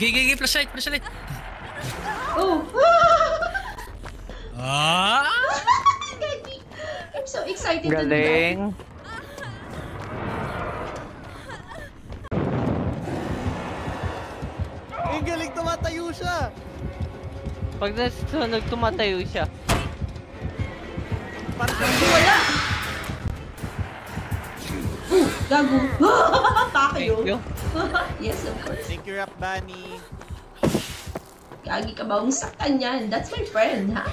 Gigi, gigi, flashlight, flashlight. Oh! Ah! Gagi. I'm so excited to. Galing. Ang galing tumatayo siya. Pag nasunog, tumatayo siya. Parang Wala! Oh, gago. You. yes, of course. Thank you, Rap Bunny. Gagi ka ba? Saktan yan. That's my friend, ha?